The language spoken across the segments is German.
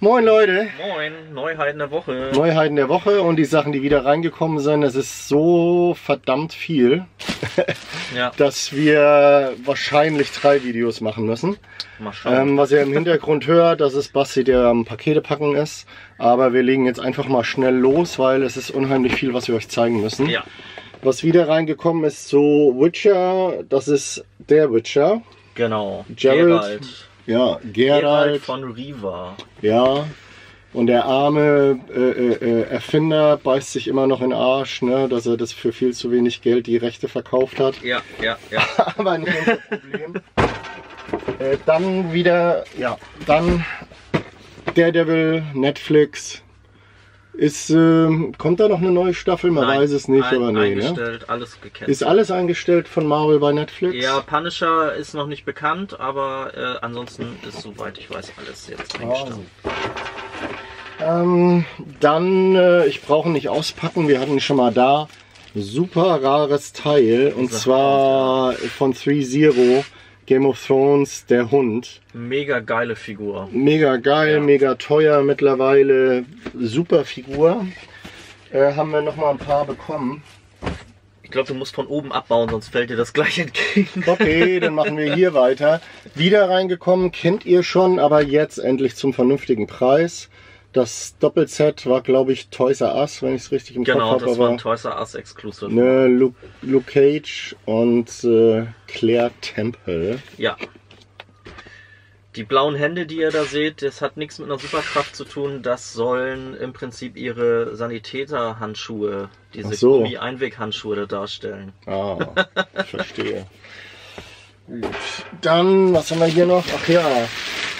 Moin Leute! Moin, Neuheiten der Woche. Neuheiten der Woche und die Sachen, die wieder reingekommen sind. Es ist so verdammt viel, Ja, dass wir wahrscheinlich drei Videos machen müssen. mal schauen. Ähm, was ihr im Hintergrund hört, das ist Basti, der am Pakete packen ist. Aber wir legen jetzt einfach mal schnell los, weil es ist unheimlich viel, was wir euch zeigen müssen. ja, Was wieder reingekommen ist, so Witcher, das ist der Witcher. genau. Geralt. Geralt. Ja, Geralt Geralt. von Riva. Ja, und der arme äh, äh, äh, Erfinder beißt sich immer noch in den Arsch, ne, dass er das für viel zu wenig Geld die Rechte verkauft hat. Ja, ja, ja. Aber nicht unser Problem. äh, dann wieder, ja, dann Daredevil, Netflix. Ist, ähm, kommt da noch eine neue Staffel? Man Nein, weiß es nicht, ein- aber nee, ne? eingestellt, alles gecancelt. Ist alles eingestellt von Marvel bei Netflix? Ja, Punisher ist noch nicht bekannt, aber äh, ansonsten ist, soweit ich weiß, alles jetzt eingestellt. Ähm, dann, äh, ich brauche nicht auspacken, wir hatten schon mal da. Super rares Teil und zwar von 3-0 Game of Thrones, der Hund. Mega geile Figur. Mega geil, Ja. mega teuer mittlerweile. Super Figur. Äh, haben wir noch mal ein paar bekommen. Ich glaube, du musst von oben abbauen, sonst fällt dir das gleich entgegen. Okay, dann machen wir hier weiter. Wieder reingekommen, kennt ihr schon, aber jetzt endlich zum vernünftigen Preis. Das Doppelset war, glaube ich, Toys R Us, wenn ich es richtig im Genau, Kopf habe. das war ein Toys R Us Exclusive. Ne, Luke, Luke Cage und äh, Claire Temple. Ja. Die blauen Hände, die ihr da seht, das hat nichts mit einer Superkraft zu tun. Das sollen im Prinzip ihre Sanitäterhandschuhe, diese Ach so. Gummi-Einweghandschuhe da darstellen. Ah, verstehe. Gut. Dann, was haben wir hier noch? Ach ja,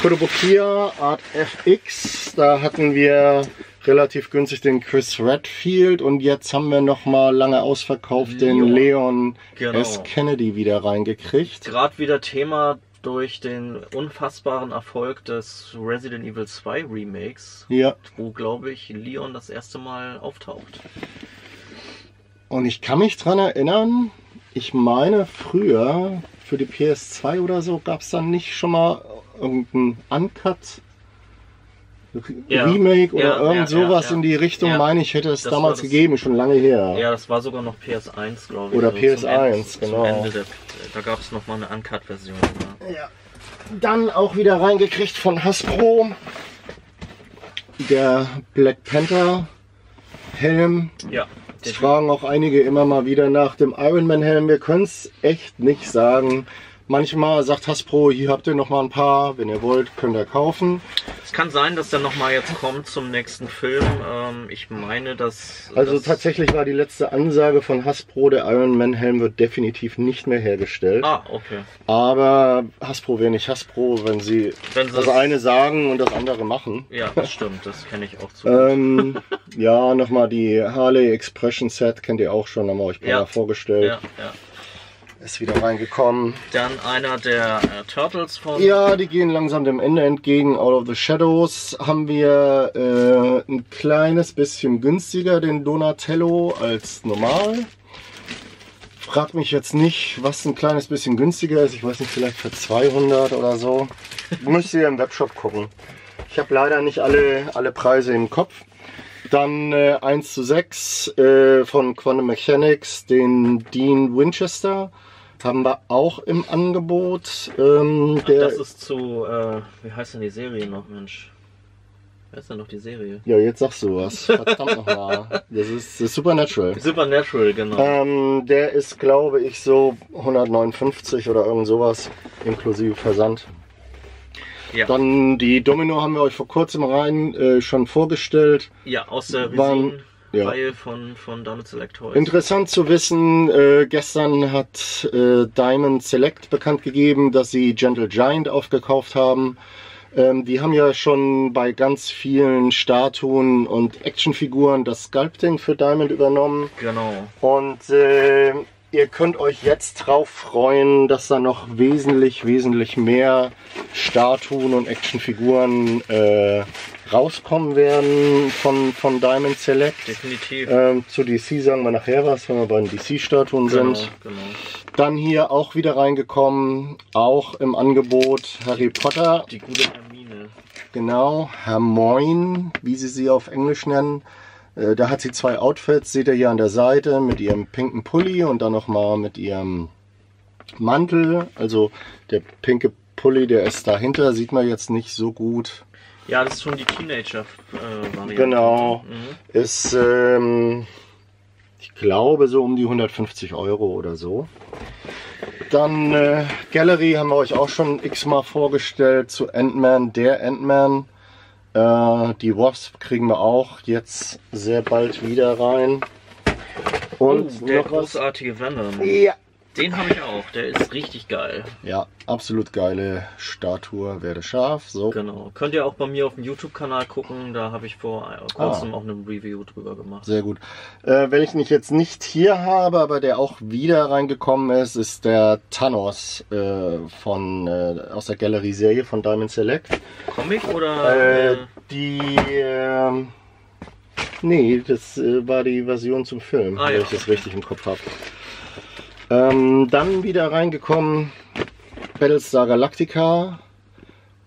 Kotobukiya Art FX. Da hatten wir relativ günstig den Chris Redfield und jetzt haben wir noch mal lange ausverkauft den Leon. Leon Genau. S. Kennedy wieder reingekriegt. Gerade wieder Thema durch den unfassbaren Erfolg des Resident Evil 2 Remakes, Ja, wo, glaube ich, Leon das erste Mal auftaucht. und ich kann mich dran erinnern, ich meine früher für die PS2 oder so gab es dann nicht schon mal irgendein Uncut Ja. Remake oder Ja, irgend sowas in die Richtung, meine ich, hätte es Das damals das- gegeben, schon lange her. Ja, das war sogar noch PS1, glaube ich. Oder so PS1, zum Ende, genau. Der, da gab es nochmal eine Uncut-Version. Ja. Ja. Dann auch wieder reingekriegt von Hasbro. Der Black Panther Helm. ja. Es fragen auch einige immer mal wieder nach dem Iron Man Helm. Wir können es echt nicht sagen. Manchmal sagt Hasbro, hier habt ihr noch mal ein paar. Wenn ihr wollt, könnt ihr kaufen. Es kann sein, dass der nochmal jetzt kommt zum nächsten Film. Ähm, ich meine, dass. Also dass, tatsächlich war die letzte Ansage von Hasbro, der Iron Man Helm wird definitiv nicht mehr hergestellt. Ah, okay. Aber Hasbro wäre nicht Hasbro, wenn sie Wenn sie das eine sagen und das andere machen. Ja, das stimmt. Das kenne ich auch zu. Ähm, ja, nochmal die Harley Expression Set kennt ihr auch schon, haben wir euch ein paar Ja. Mal vorgestellt. ja, ja. Ist wieder reingekommen. Dann einer der äh, Turtles von. Ja, die gehen langsam dem Ende entgegen. Out of the Shadows haben wir äh, ein kleines bisschen günstiger den Donatello als normal. Frag mich jetzt nicht, was ein kleines bisschen günstiger ist. Ich weiß nicht, vielleicht für 200 oder so. Müsst ihr im Webshop gucken. Ich habe leider nicht alle, alle Preise im Kopf. Dann äh, 1 zu 6 äh, von Quantum Mechanics, den Dean Winchester. Haben wir auch im Angebot. Ähm, Ach, das ist zu. Äh, wie heißt denn die Serie noch, Mensch? Wer ist denn noch die Serie? ja, jetzt sagst du was. Verdammt nochmal. Das ist, das Supernatural. Supernatural, genau. Ähm, der ist, glaube ich, so 159 oder irgend sowas, inklusive Versand. ja. Dann die Domino haben wir euch vor kurzem rein äh, schon vorgestellt. ja, aus der waren- Ja. von, von Diamond Select Toys. Interessant zu wissen, äh, gestern hat äh, Diamond Select bekannt gegeben, dass sie Gentle Giant aufgekauft haben. Ähm, die haben ja schon bei ganz vielen Statuen und Actionfiguren das Sculpting für Diamond übernommen. Genau. Und äh, ihr könnt euch jetzt drauf freuen, dass da noch wesentlich, wesentlich mehr Statuen und Actionfiguren äh, rauskommen werden von, von Diamond Select. Definitiv. Ähm, zu DC sagen wir nachher was, wenn wir bei den DC-Statuen genau, sind. genau. Dann hier auch wieder reingekommen, auch im Angebot Harry Potter. Die gute Hermine. genau, Hermoine, wie sie sie auf Englisch nennen. Äh, da hat sie zwei Outfits, seht ihr hier an der Seite, mit ihrem pinken Pulli und dann nochmal mit ihrem Mantel. Also der pinke Pulli, der ist dahinter, sieht man jetzt nicht so gut. Ja, das ist schon die Teenager-Variante. Genau. Mhm. Ist, ähm, ich glaube, so um die 150 Euro oder so. Dann äh, Gallery haben wir euch auch schon x-mal vorgestellt zu Ant-Man, der Ant-Man. Äh, die Wasp kriegen wir auch jetzt sehr bald wieder rein. Und oh, der großartige Venom. Ja. Den habe ich auch, der ist richtig geil. ja, absolut geile Statue, werde scharf. So. Genau. Könnt ihr auch bei mir auf dem YouTube-Kanal gucken, da habe ich vor kurzem auch eine Review drüber gemacht. Sehr gut. Äh, wenn ich jetzt nicht hier habe, aber der auch wieder reingekommen ist, ist der Thanos äh, von, äh, aus der Galerie-Serie von Diamond Select. Comic oder? Äh, die. ähm, nee, das äh, war die Version zum Film, Ah, wenn ja, ich das richtig im Kopf habe. Ähm, dann wieder reingekommen Battlestar Galactica.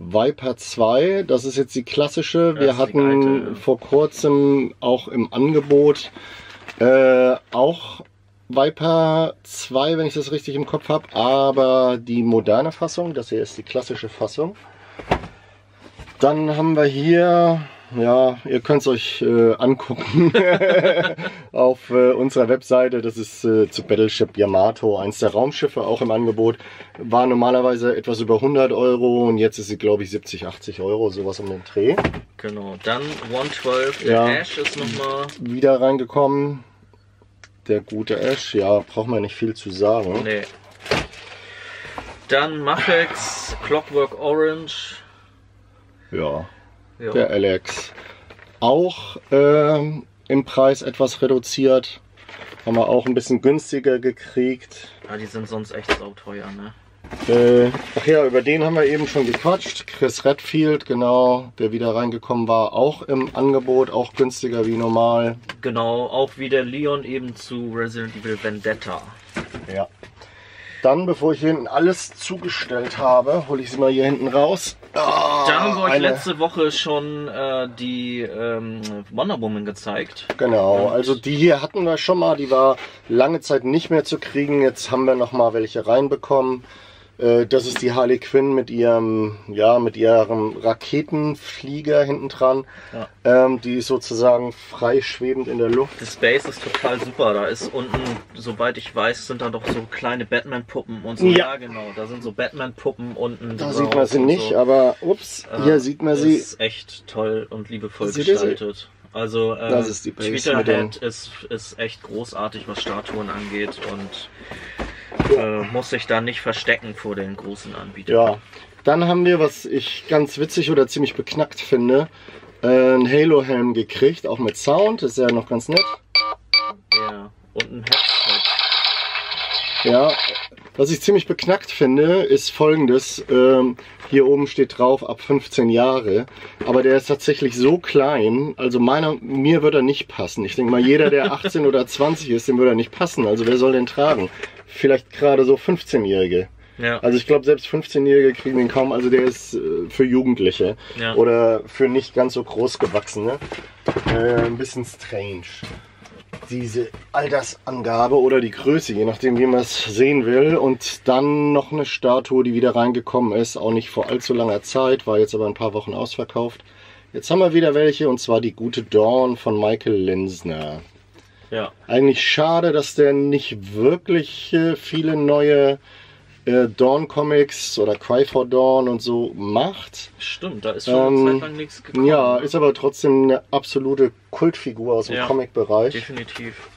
Viper 2, das ist jetzt die klassische. Wir hatten vor kurzem auch im Angebot äh, auch Viper 2, wenn ich das richtig im Kopf habe, aber die moderne Fassung, das hier ist die klassische Fassung. Dann haben wir hier, ja, ihr könnt es euch äh, angucken auf äh, unserer Webseite. Das ist äh, zu Battleship Yamato, eins der Raumschiffe, auch im Angebot. War normalerweise etwas über 100 Euro und jetzt ist sie, glaube ich, 70, 80 Euro, sowas um den Dreh. genau. Dann 112, der Ja. Ash ist nochmal. Wieder reingekommen. Der gute Ash, ja, braucht man nicht viel zu sagen. Nee. Dann Mafex, Clockwork Orange. Ja, Ja. der Alex. Auch ähm, im Preis etwas reduziert. Haben wir auch ein bisschen günstiger gekriegt. ja, die sind sonst echt sauteuer, ne? Äh, ach ja, über den haben wir eben schon gequatscht. Chris Redfield, genau, der wieder reingekommen war, auch im Angebot, auch günstiger wie normal. Genau, auch wie der Leon eben zu Resident Evil Vendetta. Ja. Dann, bevor ich hier hinten alles zugestellt habe, hole ich sie mal hier hinten raus. Ah, Da haben wir euch eine- letzte Woche schon äh, die ähm, Wonder Woman gezeigt. Genau, Und- also die hier hatten wir schon mal, die war lange Zeit nicht mehr zu kriegen. Jetzt haben wir noch mal welche reinbekommen. Äh, Das ist die Harley Quinn mit ihrem, ja, mit ihrem Raketenflieger hinten dran. Ja. Ähm, die ist sozusagen frei schwebend in der Luft. Das Space ist total super. Da ist unten, soweit ich weiß, sind da doch so kleine Batman-Puppen und so. Ja. genau. Da sind so Batman-Puppen unten. Da sieht man sie nicht, so. aber ups, Äh, hier sieht man sie. Ist echt toll und liebevoll Seht ihr sie? gestaltet. Also äh, Das ist die Base Tweeterhead ist, ist echt großartig, was Statuen angeht und äh, muss sich da nicht verstecken vor den großen Anbietern. Ja. Dann haben wir, was ich ganz witzig oder ziemlich beknackt finde, äh, einen Halo-Helm gekriegt, auch mit Sound. Ist ja noch ganz nett. ja. Und ein Headset. Ja, was ich ziemlich beknackt finde, ist folgendes. Ähm, hier oben steht drauf ab 15 Jahre, aber der ist tatsächlich so klein, also meiner, mir würde er nicht passen. Ich denke mal, jeder, der 18 oder 20 ist, dem würde er nicht passen. Also wer soll den tragen? Vielleicht gerade so 15-Jährige. Ja. Also ich glaube, selbst 15-Jährige kriegen den kaum. Also der ist äh, für Jugendliche Ja. oder für nicht ganz so großgewachsene. Äh, ein bisschen strange. Diese Altersangabe oder die Größe, je nachdem, wie man es sehen will. Und dann noch eine Statue, die wieder reingekommen ist, auch nicht vor allzu langer Zeit, war jetzt aber ein paar Wochen ausverkauft. Jetzt haben wir wieder welche und zwar die gute Dawn von Michael Linsner. Ja. Eigentlich schade, dass der nicht wirklich äh, viele neue äh, Dawn Comics oder Cry for Dawn und so macht. Stimmt, da ist schon eine Ähm, Zeit lang nichts gekommen. Ja, ist aber trotzdem eine absolute Kultfigur aus dem Ja. Comic-Bereich. definitiv.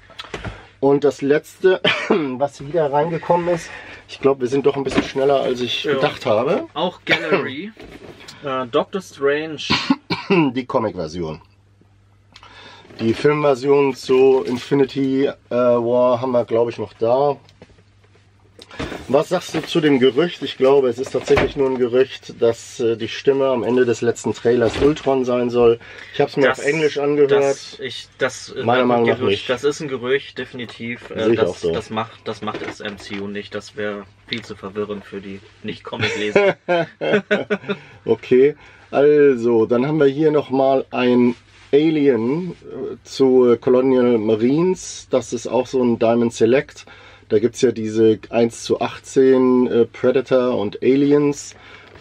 Und das letzte, was wieder reingekommen ist, ich glaube, wir sind doch ein bisschen schneller, als ich Ja. gedacht habe. Auch Gallery. äh, Doctor Strange. Die Comic-Version. Die Filmversion zu Infinity äh, War haben wir, glaube ich, noch da. Was sagst du zu dem Gerücht? Ich glaube, es ist tatsächlich nur ein Gerücht, dass äh, die Stimme am Ende des letzten Trailers Ultron sein soll. Ich habe es mir auf Englisch angehört. Das, ich, das ist Meiner ein Meinung nach Gerücht. nicht. Das ist ein Gerücht, definitiv. Äh, das, so. das, macht, das macht das MCU nicht. Das wäre viel zu verwirrend für die Nicht-Comic-Leser. Okay. Also, dann haben wir hier nochmal ein Alien äh, zu Colonial Marines. Das ist auch so ein Diamond Select. Da gibt es ja diese 1 zu 18 äh, Predator und Aliens.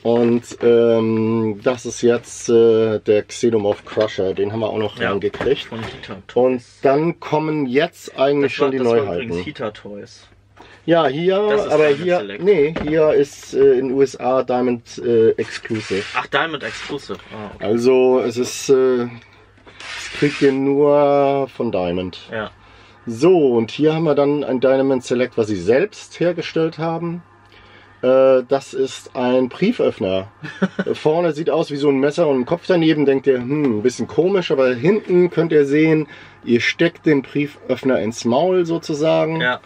Und ähm, das ist jetzt äh, der Xenomorph Crusher. Den haben wir auch noch Ja. reingekriegt. Von Hita Toys. Und dann kommen jetzt eigentlich das schon war, die das war Neuheiten. übrigens Hita Toys. Ja, hier, aber hier, Select. nee, hier ist äh, in USA Diamond äh, Exclusive. Ach, Diamond Exclusive. Ah, okay. Also es ist, äh, das kriegt ihr nur von Diamond. Ja. So, und hier haben wir dann ein Diamond Select, was sie selbst hergestellt haben. Äh, das ist ein Brieföffner. Vorne sieht aus wie so ein Messer und ein Kopf daneben. Denkt ihr, hm, ein bisschen komisch, aber hinten könnt ihr sehen, ihr steckt den Brieföffner ins Maul sozusagen. Ja.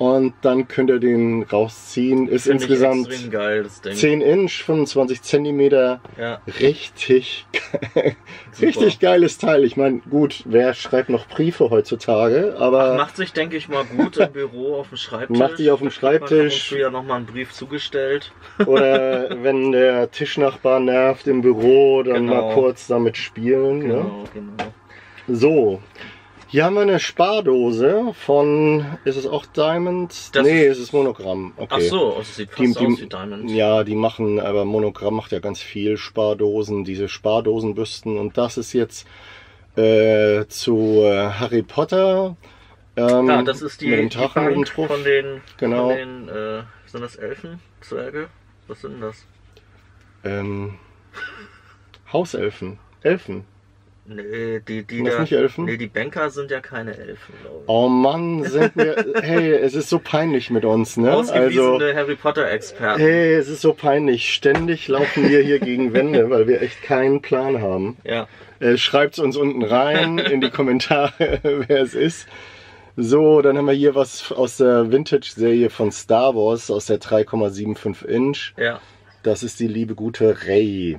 Und dann könnt ihr den rausziehen. Ist Finde ich insgesamt geil, das Ding. 10 Inch, 25 Zentimeter. Ja. Richtig, ge- Super. richtig geiles Teil. Ich meine, gut, wer schreibt noch Briefe heutzutage? Aber Macht sich, denke ich mal, gut im Büro auf dem Schreibtisch. Macht sich auf dem Schreibtisch. Hat uns wieder nochmal einen Brief zugestellt. oder wenn der Tischnachbar nervt im Büro, dann Genau. mal kurz damit spielen. Ne? Genau, genau. So. Hier haben wir eine Spardose von, ist es auch Diamond? Das nee, ist- es ist Monogramm. Okay. Ach so, also es sieht fast Die- die- aus wie Diamond. Ja, die machen, aber Monogramm macht ja ganz viel Spardosen, diese Spardosenbüsten. Und das ist jetzt äh, zu äh, Harry Potter. Ähm, Ja, das ist die, mit dem die von den, Genau. von den äh, sind das Elfen? Zwerge? Was sind das? Ähm, Hauselfen. Elfen. Nee, die, die da, nicht Elfen? Nee, die Banker sind ja keine Elfen, glaube ich. Oh Mann, sind wir. hey, es ist so peinlich mit uns, ne? Ausgewiesene Also. Harry Potter Experten. Hey, es ist so peinlich. Ständig laufen wir hier gegen Wände, weil wir echt keinen Plan haben. Ja. Äh, Schreibt uns unten rein in die Kommentare, wer es ist. So, dann haben wir hier was aus der Vintage-Serie von Star Wars, aus der 3,75 Inch. Ja. Das ist die liebe gute Rey.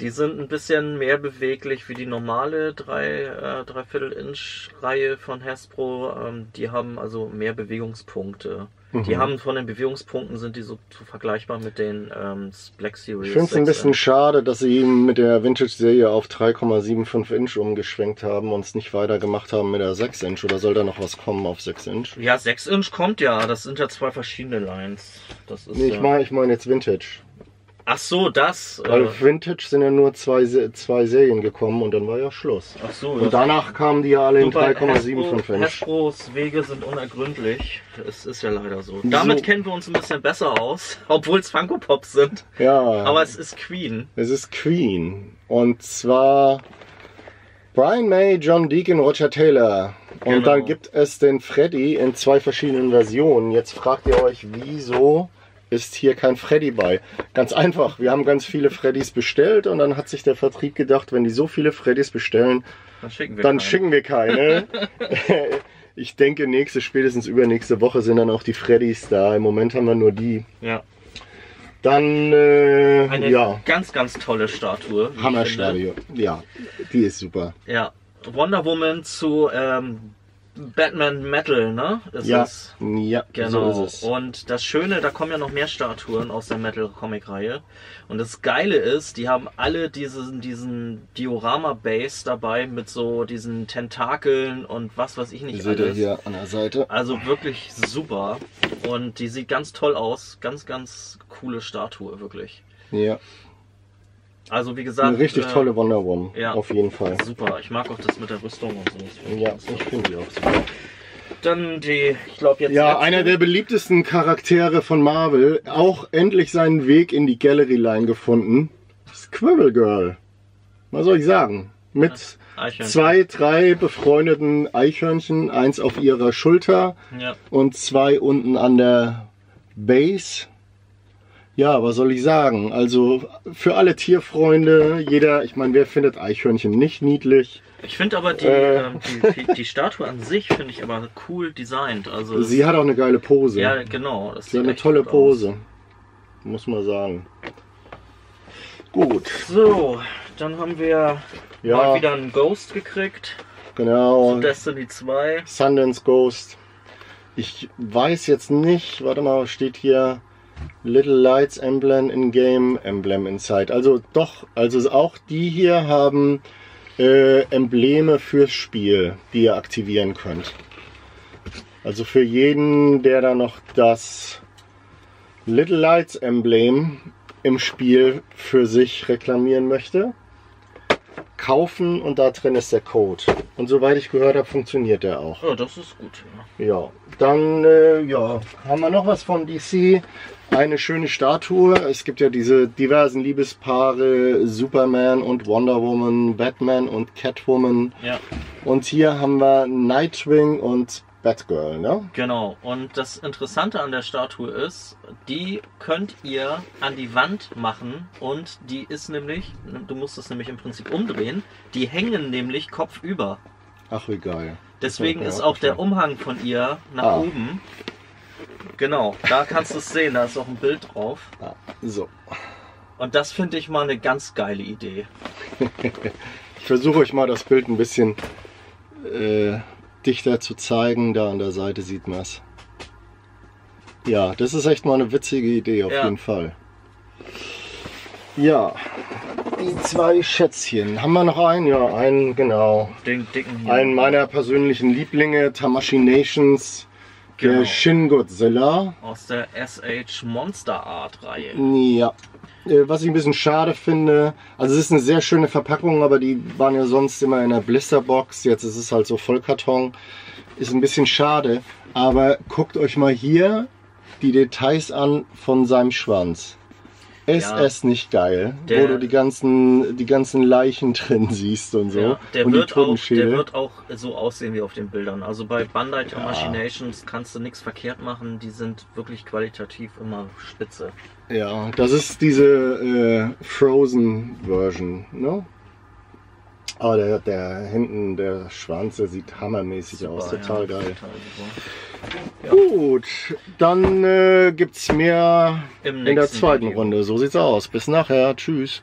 Die sind ein bisschen mehr beweglich wie die normale 3, äh, Dreiviertel Inch Reihe von Hasbro. Ähm, die haben also mehr Bewegungspunkte. Die Mhm. haben von den Bewegungspunkten sind die so, vergleichbar mit den ähm, Black Series. Ich finde es ein 6 bisschen schade, dass sie mit der Vintage-Serie auf 3,75 Inch umgeschwenkt haben und es nicht weitergemacht haben mit der 6 Inch. Oder soll da noch was kommen auf 6 Inch? Ja, 6 Inch kommt ja. Das sind ja zwei verschiedene Lines. Das ist Nee, ich meine ich mein jetzt Vintage. Ach so, das. Weil Äh, auf Vintage sind ja nur zwei, zwei Serien gekommen und dann war ja Schluss. ach so. Und danach kamen die ja alle in Du, bei 3,75 Hasbro, Inch. Hasbros Wege sind unergründlich. Es ist ja leider so. Damit So. kennen wir uns ein bisschen besser aus, obwohl es Funko Pops sind. Ja, Aber es ist Queen. es ist Queen. Und zwar Brian May, John Deacon, Roger Taylor. Und Genau. dann gibt es den Freddy in zwei verschiedenen Versionen. Jetzt fragt ihr euch, wieso ist hier kein Freddy bei? Ganz einfach, wir haben ganz viele Freddys bestellt und dann hat sich der Vertrieb gedacht, wenn die so viele Freddys bestellen, Dann schicken wir dann keinen. schicken wir keine. ich denke, nächste, spätestens übernächste Woche sind dann auch die Freddys da. Im Moment haben wir nur die. Ja. Dann, äh, Eine ja, ganz, ganz tolle Statue. Hammerstadion. Ja, die ist super. Ja. Wonder Woman zu ähm, Batman Metal, ne? Ist Ja, es. ja, Genau. so ist es. Und das Schöne, da kommen ja noch mehr Statuen aus der Metal-Comic-Reihe. Und das Geile ist, die haben alle diesen, diesen Diorama-Base dabei mit so diesen Tentakeln und was weiß ich nicht seht ihr alles. hier an der Seite. Also wirklich super. Und die sieht ganz toll aus. Ganz, ganz coole Statue, wirklich. Ja, Also wie gesagt. eine richtig äh, tolle Wonder Woman. ja. Auf jeden Fall. Super. Ich mag auch das mit der Rüstung und so. Ja, ich finde die auch super. Dann die, ich glaube jetzt. Ja, einer der beliebtesten Charaktere von Marvel. Auch endlich seinen Weg in die Gallery Line gefunden. Squirrel Girl. Was soll ich sagen? Mit zwei, drei befreundeten Eichhörnchen. Eins auf ihrer Schulter Ja. und zwei unten an der Base. Ja, was soll ich sagen? Also für alle Tierfreunde, jeder, ich meine, wer findet Eichhörnchen nicht niedlich? Ich finde aber die, Äh. ähm, die, die, die Statue an sich finde ich aber cool designt. Also Sie hat auch eine geile Pose. ja genau. Sie hat eine tolle Pose. Muss man sagen. Gut, Aus. So, dann haben wir Ja. mal wieder einen Ghost gekriegt. genau. Destiny 2. Sundance Ghost. Ich weiß jetzt nicht, warte mal, steht hier Little Lights Emblem in Game, Emblem Inside. Also doch, also auch die hier haben äh, Embleme fürs Spiel, die ihr aktivieren könnt. Also für jeden, der da noch das Little Lights Emblem im Spiel für sich reklamieren möchte, kaufen und da drin ist der Code. Und soweit ich gehört habe, funktioniert der auch. Ja, das ist gut. Ja. Ja, dann äh, ja, haben wir noch was von DC. Eine schöne Statue. Es gibt ja diese diversen Liebespaare, Superman und Wonder Woman, Batman und Catwoman. ja. Und hier haben wir Nightwing und Batgirl, ne? Genau. Und das Interessante an der Statue ist, die könnt ihr an die Wand machen und die ist nämlich, du musst es nämlich im Prinzip umdrehen, die hängen nämlich kopfüber. Ach, wie geil. Deswegen ist auch der. Umhang von ihr nach Ah. oben. Genau, da kannst du es sehen, da ist auch ein Bild drauf. Ah, so. Und das finde ich mal eine ganz geile Idee. Ich versuche euch mal das Bild ein bisschen äh, dichter zu zeigen. Da an der Seite sieht man es. Ja, das ist echt mal eine witzige Idee, auf Ja. jeden Fall. Ja, die zwei Schätzchen. Haben wir noch einen? Ja, einen, genau. Den dicken hier. Einen meiner persönlichen Lieblinge, Tamashi Nations, Genau. der Shin Godzilla. Aus der SH Monster Art Reihe. Ja. Äh, Was ich ein bisschen schade finde, also es ist eine sehr schöne Verpackung, aber die waren ja sonst immer in einer Blisterbox. Jetzt ist es halt so Vollkarton. Ist ein bisschen schade. Aber guckt euch mal hier die Details an von seinem Schwanz. Ist Ja. es nicht geil, Der- wo du die ganzen, die ganzen Leichen drin siehst und so. Ja, der, und wird die auch, der wird auch so aussehen wie auf den Bildern. Also bei Bandai Machinations kannst du nichts verkehrt machen. Die sind wirklich qualitativ immer spitze. Ja, das ist diese äh, Frozen Version, ne? Aber der, der hinten, der Schwanz, der sieht hammermäßig aus, Super, total ja, geil. total super. Gut, dann äh, gibt's mehr Im in der zweiten Video. Runde. So sieht's aus. Bis nachher. Tschüss.